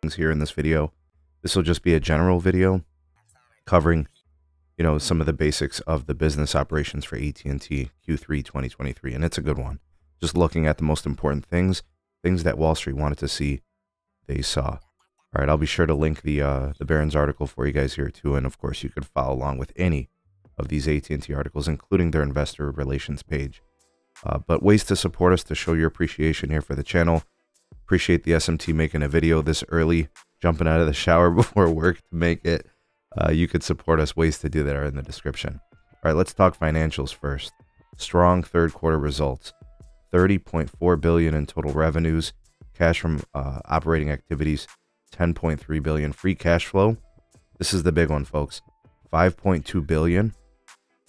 things here in this video. This will just be a general video covering, you know, some of the basics of the business operations for AT&T Q3 2023, and it's a good one. Just looking at the most important things, things that Wall Street wanted to see, they saw. All right, I'll be sure to link the uh, the Barron's article for you guys here too, and of course you could follow along with any of these AT&T articles, including their investor relations page. Uh, but ways to support us to show your appreciation here for the channel. Appreciate the SMT making a video this early, jumping out of the shower before work to make it. Uh, you could support us. Ways to do that are in the description. All right, let's talk financials first. Strong third quarter results. 30.4 billion in total revenues, cash from uh, operating activities 10.3 billion, free cash flow. This is the big one, folks. 5.2 billion.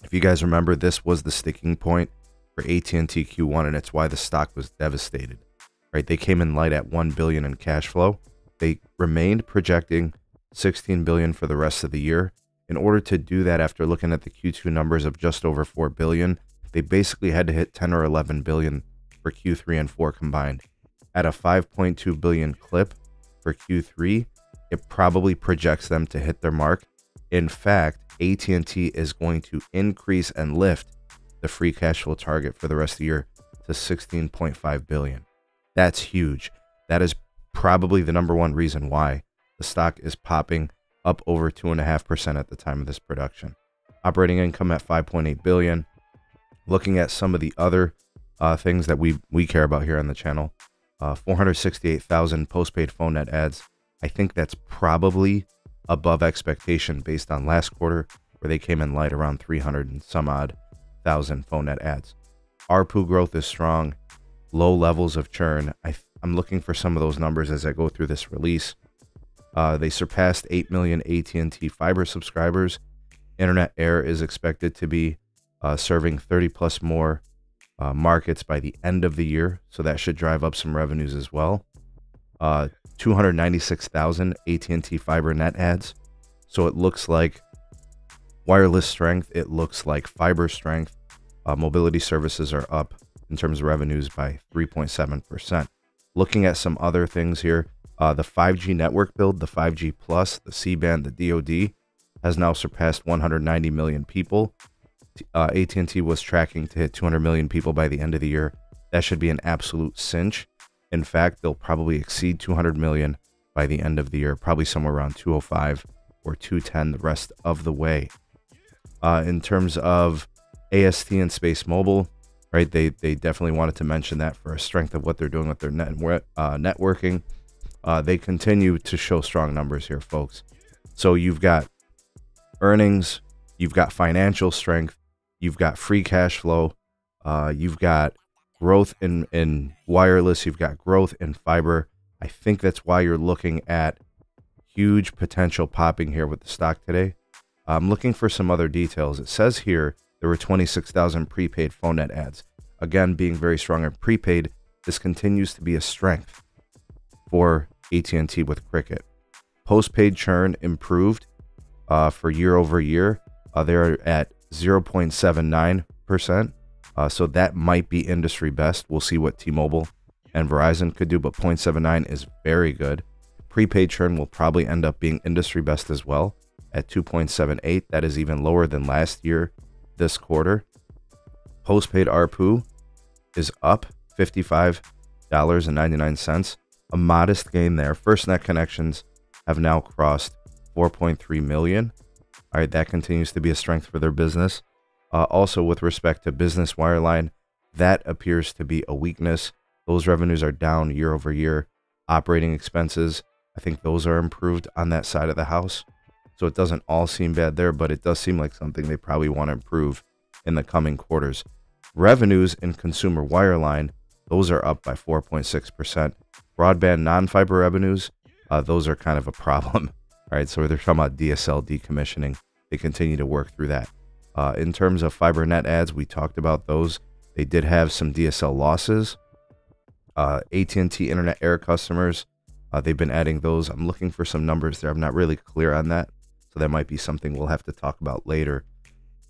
If you guys remember, this was the sticking point for AT&T Q1 and it's why the stock was devastated. Right? They came in light at 1 billion in cash flow. They remained projecting 16 billion for the rest of the year. In order to do that after looking at the Q2 numbers of just over 4 billion, they basically had to hit 10 or 11 billion for Q3 and 4 combined. At a 5.2 billion clip for Q3, it probably projects them to hit their mark. In fact, AT&T is going to increase and lift the free cash flow target for the rest of the year to 16.5 billion. That's huge. That is probably the number one reason why the stock is popping up over 2.5% at the time of this production. Operating income at 5.8 billion. Looking at some of the other uh, things that we we care about here on the channel, uh, 468,000 postpaid phone net adds. I think that's probably above expectation based on last quarter, where they came in light around 300 and some odd thousand phone net adds. ARPU growth is strong, low levels of churn. I, am looking for some of those numbers as I go through this release. Uh, they surpassed 8 million AT&T fiber subscribers. Internet Air is expected to be uh, serving 30 plus more uh, markets by the end of the year, so that should drive up some revenues as well. Uh, 296,000 AT&T fiber net adds. So it looks like wireless strength, it looks like fiber strength. Uh, mobility services are up in terms of revenues by 3.7%. Looking at some other things here, uh, the 5G network build, the 5G Plus, the C band, the DoD has now surpassed 190 million people. Uh, AT&T was tracking to hit 200 million people by the end of the year. That should be an absolute cinch. In fact, they'll probably exceed 200 million by the end of the year, probably somewhere around 205 or 210 the rest of the way. Uh, in terms of AST and Space Mobile, right? They they definitely wanted to mention that for a strength of what they're doing with their net uh, networking. Uh, they continue to show strong numbers here, folks. So you've got earnings, you've got financial strength, you've got free cash flow, uh, you've got growth in, in wireless, you've got growth in fiber. I think that's why you're looking at huge potential popping here with the stock today. I'm looking for some other details. It says here there were 26,000 prepaid phone net adds. Again, being very strong in prepaid, this continues to be a strength for AT&T with Cricket. Postpaid churn improved uh, for year over year. Uh, they're at 0.79%. Uh, so that might be industry best. We'll see what T-Mobile and Verizon could do, but 0.79 is very good. Prepaid churn will probably end up being industry best as well at 2.78. That is even lower than last year this quarter. Postpaid ARPU is up $55.99, a modest gain there. FirstNet connections have now crossed 4.3 million. All right, that continues to be a strength for their business. Uh, also, with respect to business wireline, that appears to be a weakness. Those revenues are down year over year. Operating expenses, I think those are improved on that side of the house. So it doesn't all seem bad there, but it does seem like something they probably want to improve in the coming quarters. Revenues in consumer wireline, those are up by 4.6%. Broadband non fiber revenues, uh, those are kind of a problem. All right, so they're talking about DSL decommissioning. They continue to work through that. Uh, in terms of fiber net adds, we talked about those. They did have some DSL losses. Uh, AT&T Internet Air customers, uh, they've been adding those. I'm looking for some numbers there. I'm not really clear on that, so that might be something we'll have to talk about later.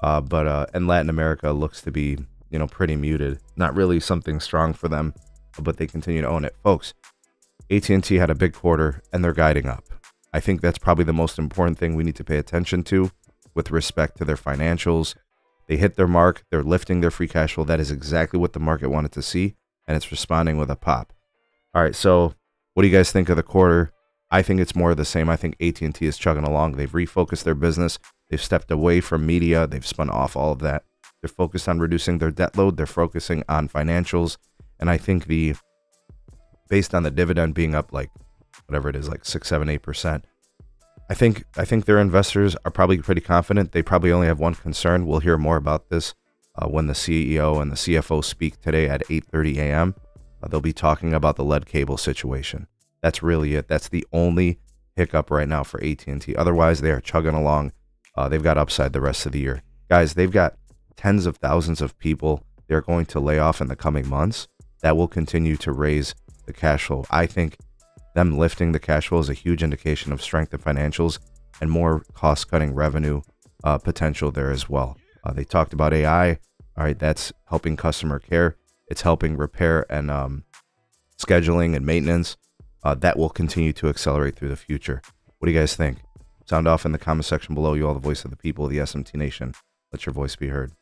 Uh, but uh, and Latin America looks to be you know pretty muted. Not really something strong for them, but they continue to own it, folks. AT&T had a big quarter and they're guiding up. I think that's probably the most important thing we need to pay attention to with respect to their financials. They hit their mark, they're lifting their free cash flow. That is exactly what the market wanted to see and it's responding with a pop. All right, so what do you guys think of the quarter? I think it's more of the same. I think AT&T is chugging along. They've refocused their business. They've stepped away from media. They've spun off all of that. They're focused on reducing their debt load. They're focusing on financials. And I think the based on the dividend being up like whatever it is, like six, seven, eight percent. I think I think their investors are probably pretty confident. They probably only have one concern. We'll hear more about this uh, when the CEO and the CFO speak today at 8:30 a.m. Uh, they'll be talking about the lead cable situation. That's really it. That's the only hiccup right now for AT&T. Otherwise, they are chugging along. Uh, they've got upside the rest of the year, guys. They've got tens of thousands of people they're going to lay off in the coming months. That will continue to raise the cash flow. I think them lifting the cash flow is a huge indication of strength in financials and more cost-cutting revenue uh, potential there as well. Uh, they talked about AI. All right, that's helping customer care. It's helping repair and um, scheduling and maintenance. Uh, that will continue to accelerate through the future. What do you guys think? Sound off in the comment section below. You all the voice of the people of the SMT Nation. Let your voice be heard.